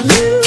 you.